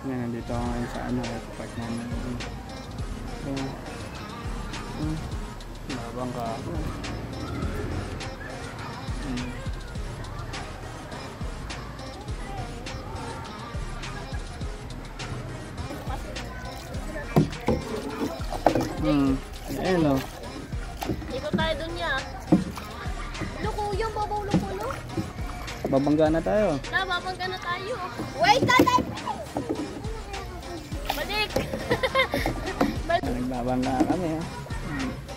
Ngayon, nandito ako ngayon sa ano, park namin. So, hmm, babang ka ako. Hmm. Hmm. Ayan o. Ikot tayo dun niya. Loko, yung babaw loko, no? Babangga na tayo. Nababang ka na tayo. Wait, tatay! bà bà bà lắm em. Ừ.